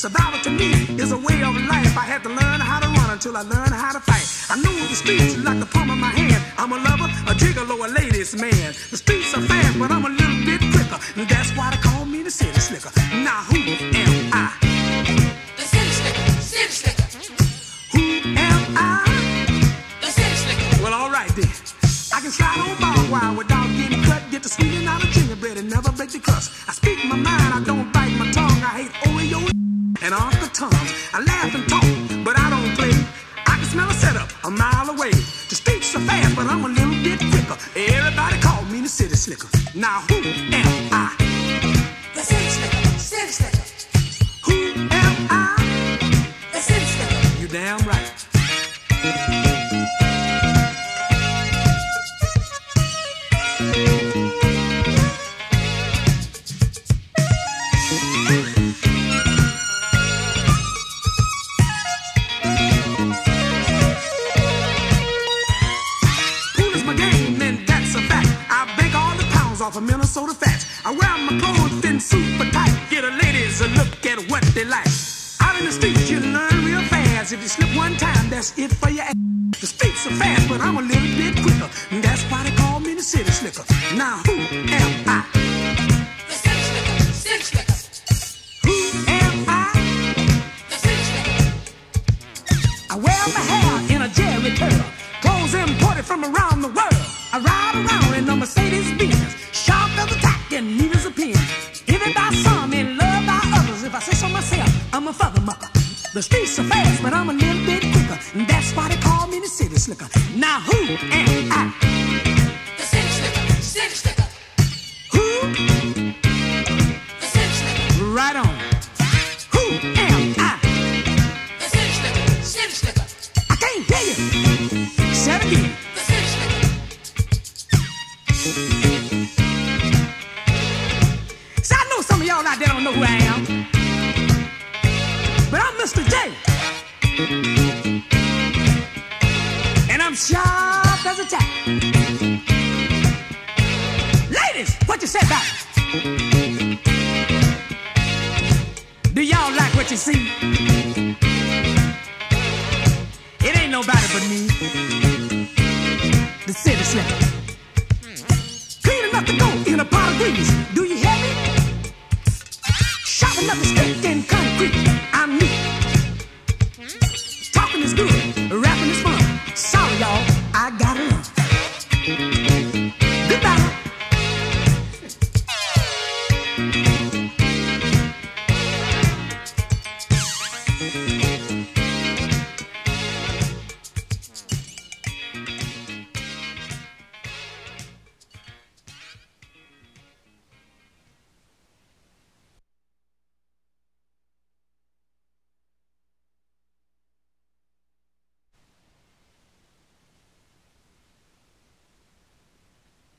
Survival to me is a way of life. I had to learn how to run until I learned how to fight. I know the streets like the palm of my hand. I'm a lover, a gigolo, a ladies man. The streets are fast, but I'm a little bit quicker. And that's why they call me the city slicker. Now who am I? The city slicker, city slicker, Who am I? the city slicker. Well, all right then. I can slide on barbed wire without getting cut. Get the sweetening out of gingerbread and never break the crust. A mile away. The streets are fast, but I'm a little bit quicker. Everybody call me the city slicker. Now who am I? The city slicker, city slicker, Who am I? the city slicker. You damn right. Pounds off of Minnesota fats. I wear my clothes fit super tight. Get a ladies a look at what they like. Out in the streets, you learn real fast. If you slip one time, that's it for your ass. The streets are fast, but I'm a little bit quicker. And that's why they call me the city slicker. Now, who am I? The city slicker, city slicker, Who am I? the city slicker. I wear my hair in a Jheri curl. Clothes imported from around I'm a father mucker. The streets are fast, but I'm a little bit quicker. And that's why they call me the city slicker. Now who am I? The city slicker, city slicker, Who? the city slicker, Right on. Who am I? the city slicker, city slicker, I can't hear you. Say it again. the city slicker. See, I know some of y'all out there don't know who I am. I'm sharp as a tack. Ladies, what you say about it? Do y'all like what you see? It ain't nobody but me. The city slicker. Clean enough to go in a pot of grease. Do you hear me? Sharp enough to stick in concrete.